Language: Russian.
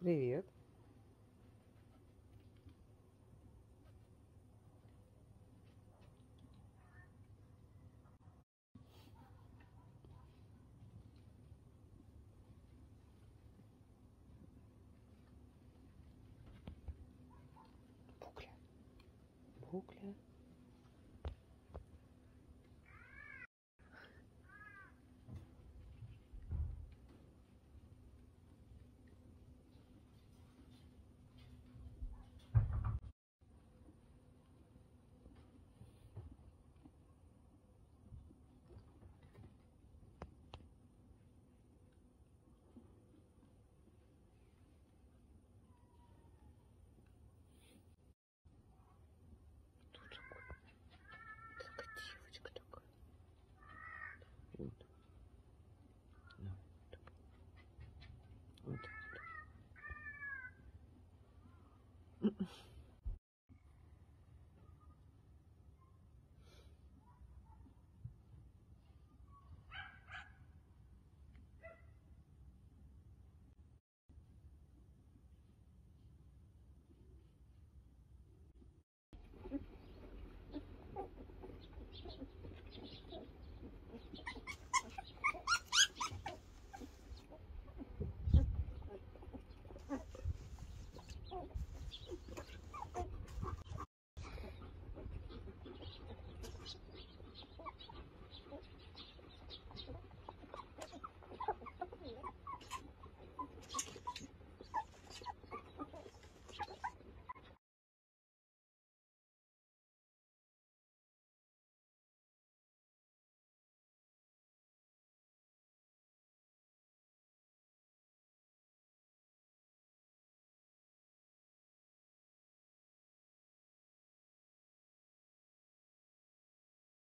Привет. Букля. Букля.